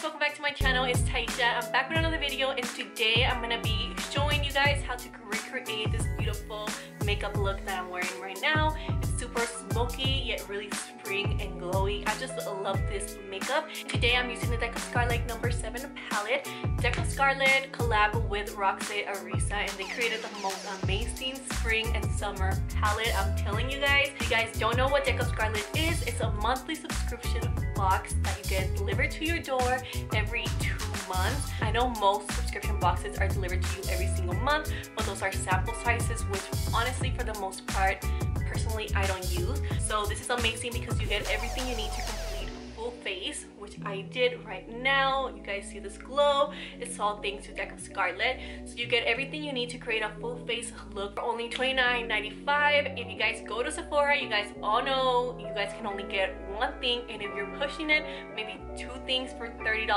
guys, welcome back to my channel. It's Taisha. I'm back with another video and today I'm gonna be showing you guys how to recreate this beautiful makeup look that I'm wearing right now. Super smoky yet really spring and glowy. I just love this makeup. Today I'm using the Deck of Scarlet number 7 palette. Deck of Scarlet collab with Roxette Arisa and they created the most amazing spring and summer palette. I'm telling you guys. If you guys don't know what Deck of Scarlet is, it's a monthly subscription box that you get delivered to your door every two months. I know most subscription boxes are delivered to you every single month, but those are sample sizes, which honestly for the most part, personally I don't use. So this is amazing because you get everything you need to complete full face which I did right now. You guys see this glow. It's all thanks to Deck of Scarlet. So you get everything you need to create a full face look for only $29.95. If you guys go to Sephora, you guys all know you guys can only get one thing and if you're pushing it, maybe two things for $30.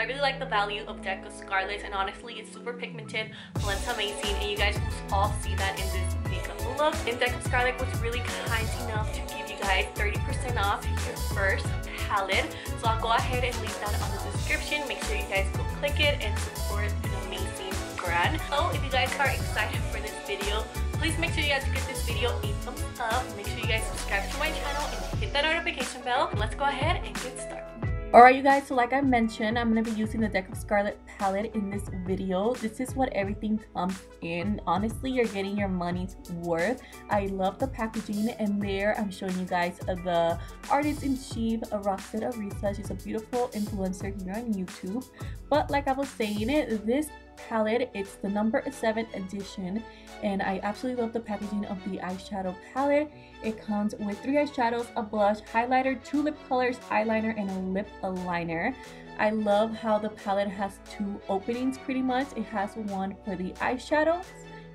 I really like the value of Deck of Scarlet and honestly it's super pigmented, blends amazing and you guys will all see that in this makeup look. And Deck of Scarlet was really kind enough to give you guys 30% off your first palette. So I'll go ahead and leave that on the description. Make sure you guys go click it and support an amazing brand. So if you guys are excited for this video, please make sure you guys give this video a thumbs up. Make sure you guys subscribe to my channel and hit that notification bell. Let's go ahead and get started. Alright you guys, so like I mentioned, I'm going to be using the Deck of Scarlet palette in this video. This is what everything comes in. Honestly, you're getting your money's worth. I love the packaging and there I'm showing you guys the artist in chief, Roxette Arisa. She's a beautiful influencer here on YouTube. But like I was saying it, this palette. It's the number 7 edition and I absolutely love the packaging of the eyeshadow palette. It comes with three eyeshadows, a blush, highlighter, two lip colors, eyeliner, and a lip aligner. I love how the palette has two openings pretty much. It has one for the eyeshadows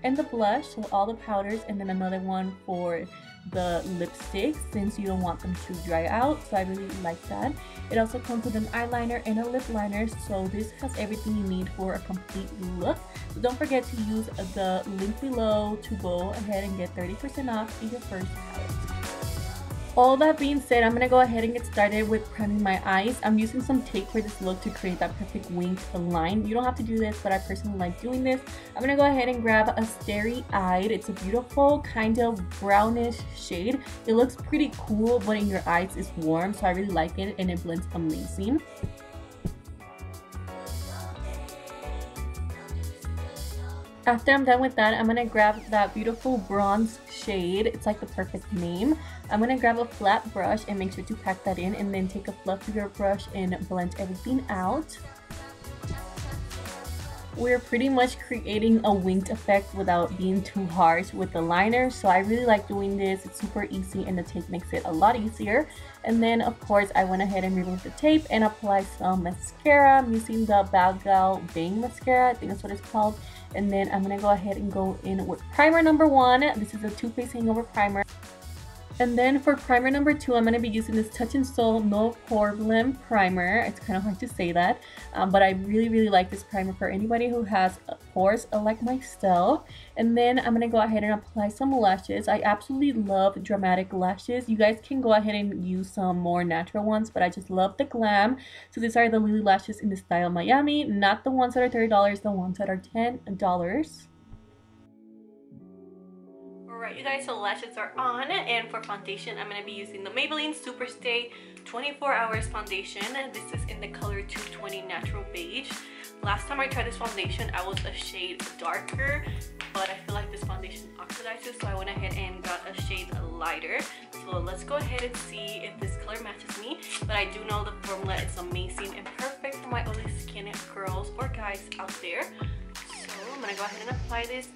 and the blush, so all the powders, and then another one for the lipsticks since you don't want them to dry out so I really like that. It also comes with an eyeliner and a lip liner so this has everything you need for a complete look. So don't forget to use the link below to go ahead and get 30% off your first palette all that being said, I'm to go ahead and get started with priming my eyes. I'm using some tape for this look to create that perfect winged line. You don't have to do this, but I personally like doing this. I'm to go ahead and grab a Starry Eyed. It's a beautiful kind of brownish shade. It looks pretty cool, but in your eyes it's warm, so I really like it and it blends amazing. After I'm done with that, I'm to grab that beautiful bronze shade. It's like the perfect name. I'm going to grab a flat brush and make sure to pack that in and then take a fluffier brush and blend everything out. We're pretty much creating a winged effect without being too harsh with the liner. So I really like doing this. It's super easy and the tape makes it a lot easier. And then of course I went ahead and removed the tape and applied some mascara. I'm using the Bad Gal Bang Mascara. I think that's what it's called and then I'm gonna go ahead and go in with primer number one this is a Too Faced hangover primer and then for primer number two, I'm going to be using this Touch in Sol No Pore-blem Primer. It's kind of hard to say that, um, but I really, really like this primer for anybody who has pores like myself. And then I'm going to go ahead and apply some lashes. I absolutely love dramatic lashes. You guys can go ahead and use some more natural ones, but I just love the glam. So these are the Lilly Lashes in the style Miami, not the ones that are $30, the ones that are $10. Alright you guys, so lashes are on and for foundation I'm going to be using the Maybelline Superstay 24 Hours Foundation. This is in the color 220 Natural Beige. Last time I tried this foundation I was a shade darker but I feel like this foundation oxidizes so I went ahead and got a shade lighter. So let's go ahead and see if this color matches me. But I do know the formula is amazing and perfect for my oily skin girls or guys out there. So I'm going to go ahead and apply this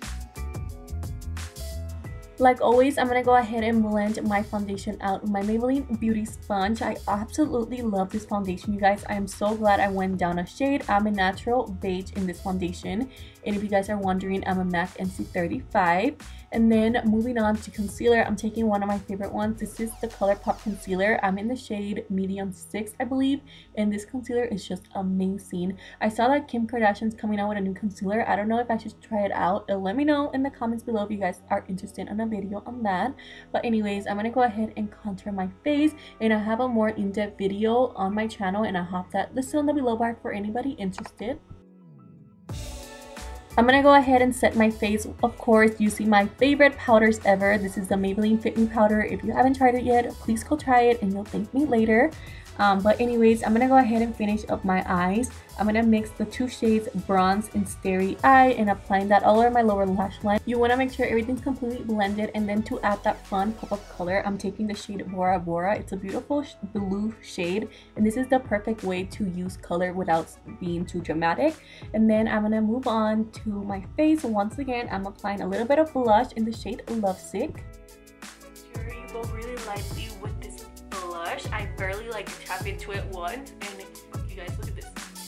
like always, I'm to go ahead and blend my foundation out with my Maybelline Beauty Sponge. I absolutely love this foundation, you guys. I am so glad I went down a shade. I'm a natural beige in this foundation. And if you guys are wondering, I'm a MAC NC35. And then moving on to concealer, I'm taking one of my favorite ones. This is the ColourPop Concealer. I'm in the shade Medium 6, I believe. And this concealer is just amazing. I saw that Kim Kardashian's coming out with a new concealer. I don't know if I should try it out. Uh, let me know in the comments below if you guys are interested in video on that. But anyways i'm gonna go ahead and contour my face and i have a more in-depth video on my channel and i have that listed on the below bar for anybody interested I'm gonna go ahead and set my face, of course, using my favorite powders ever. This is the Maybelline Fit Me Powder. If you haven't tried it yet, please go try it and you'll thank me later. Um, but anyways, I'm gonna go ahead and finish up my eyes. I'm gonna mix the two shades Bronze and Starry Eye and applying that all over my lower lash line. You wanna make sure everything's completely blended and then to add that fun pop of color, I'm taking the shade Bora Bora. It's a beautiful sh blue shade and this is the perfect way to use color without being too dramatic. And then I'm gonna move on to my face. Once again, I'm applying a little bit of blush in the shade Lovesick. Sure you go really lightly with blush. I barely like tap into it once and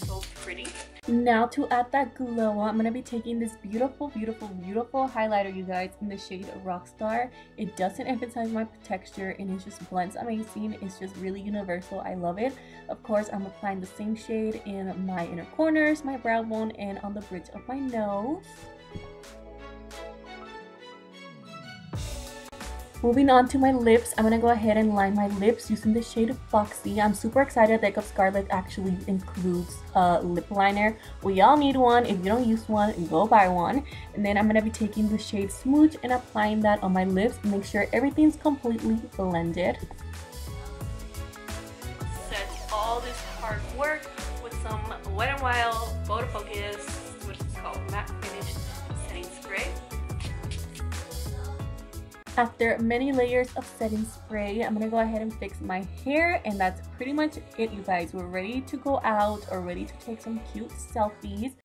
so pretty. Now to add that glow, I'm going to be taking this beautiful, beautiful, beautiful highlighter, you guys, in the shade Rockstar. It doesn't emphasize my texture and it just blends amazing. It's just really universal. I love it. Of course, I'm applying the same shade in my inner corners, my brow bone, and on the bridge of my nose. Moving on to my lips, I'm gonna go ahead and line my lips using the shade Foxy. I'm super excited that Scarlet actually includes a lip liner. We all need one. If you don't use one, go buy one. And then I'm gonna be taking the shade Smooch and applying that on my lips. Make sure everything's completely blended. Set all this hard work with some Wet n Wild Photo Focus, After many layers of setting spray, I'm gonna go ahead and fix my hair and that's pretty much it you guys. We're ready to go out or ready to take some cute selfies.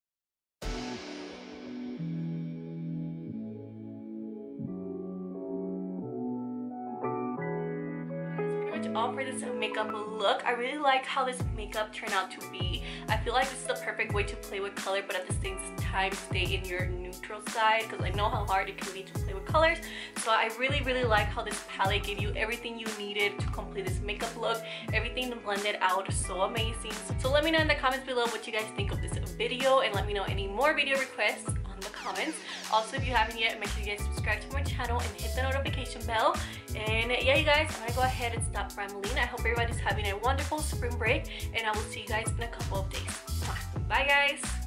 All for this makeup look. I really like how this makeup turned out to be. I feel like this is the perfect way to play with color but at the same time stay in your neutral side because I know how hard it can be to play with colors. So I really really like how this palette gave you everything you needed to complete this makeup look. Everything blended out so amazing. So let me know in the comments below what you guys think of this video and let me know any more video requests comments. Also, if you haven't yet, make sure you guys subscribe to my channel and hit the notification bell. And uh, yeah, you guys, I'm gonna go ahead and stop rambling. I hope everybody's having a wonderful spring break, and I will see you guys in a couple of days. Bye, guys.